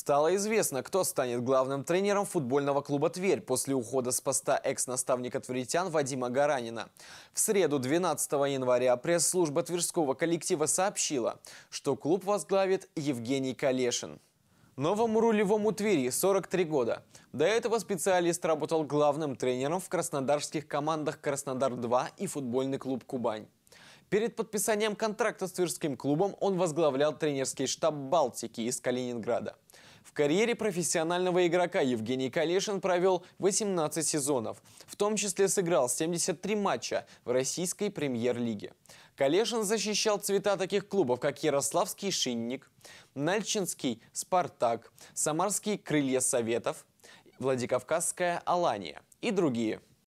Стало известно, кто станет главным тренером футбольного клуба «Тверь» после ухода с поста экс-наставника тверитян Вадима Гаранина. В среду 12 января пресс-служба тверского коллектива сообщила, что клуб возглавит Евгений Калешин. Новому рулевому Твери 43 года. До этого специалист работал главным тренером в краснодарских командах «Краснодар-2» и футбольный клуб «Кубань». Перед подписанием контракта с Тверским клубом он возглавлял тренерский штаб «Балтики» из Калининграда. В карьере профессионального игрока Евгений Калешин провел 18 сезонов. В том числе сыграл 73 матча в российской премьер-лиге. Калешин защищал цвета таких клубов, как Ярославский «Шинник», Нальчинский «Спартак», Самарские «Крылья Советов», Владикавказская «Алания» и другие –